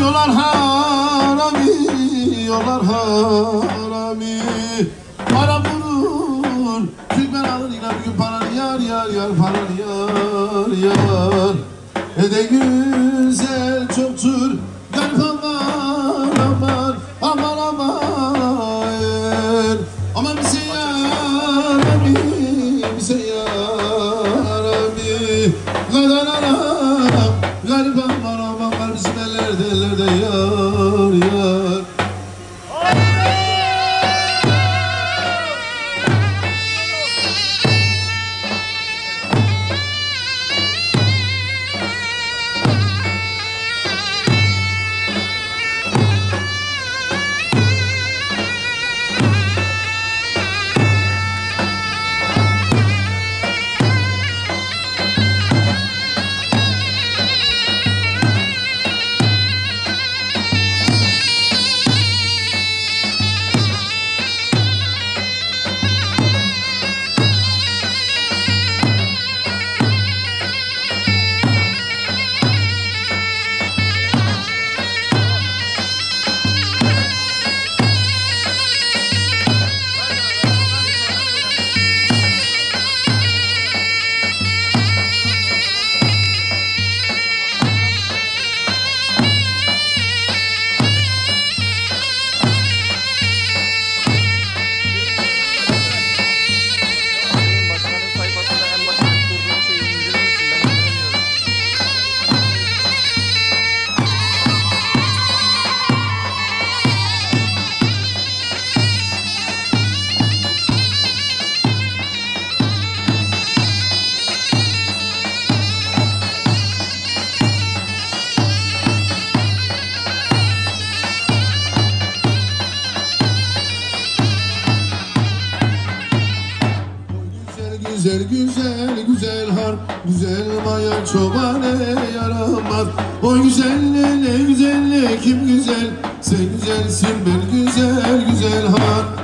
Yollar harami, yollar harami. Para vurur, Türkmen alır bir gün paranı yar yar yar Paranı yar yar. E de güzel çoktur Garip aman aman aman aman Aman. Bize Güzel güzel güzel har Güzel maya çobane yaramaz. O güzel ne güzel ne kim güzel? Sen güzelsin ben güzel güzel har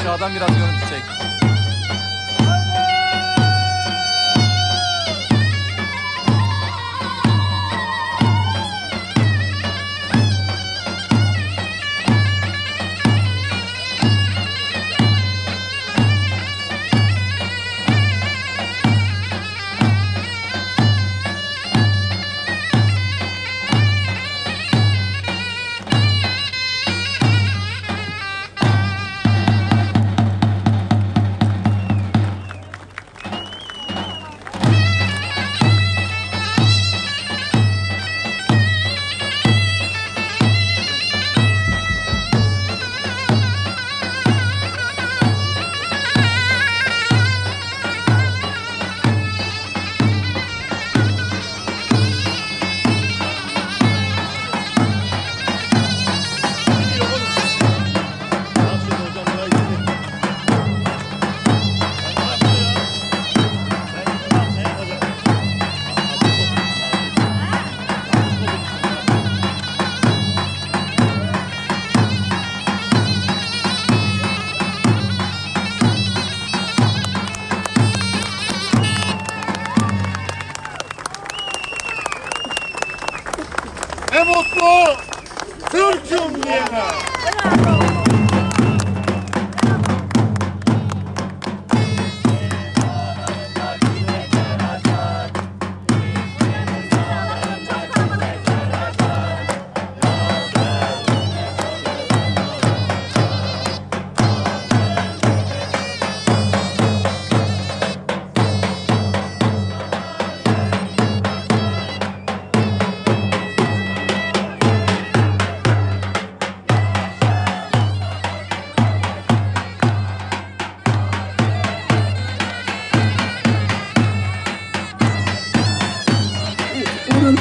Aşağıdan biraz görüntü çek. Bravo! Türk'üm diyene! Bravo!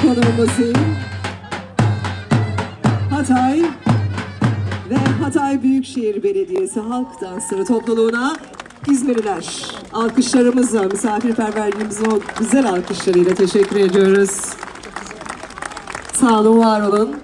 Onur konuğumuzun Hatay ve Hatay Büyükşehir Belediyesi Halk Dansları topluluğuna İzmirliler. Alkışlarımızla, misafirperverliğimizin o güzel alkışlarıyla teşekkür ediyoruz. Sağ olun, var olun.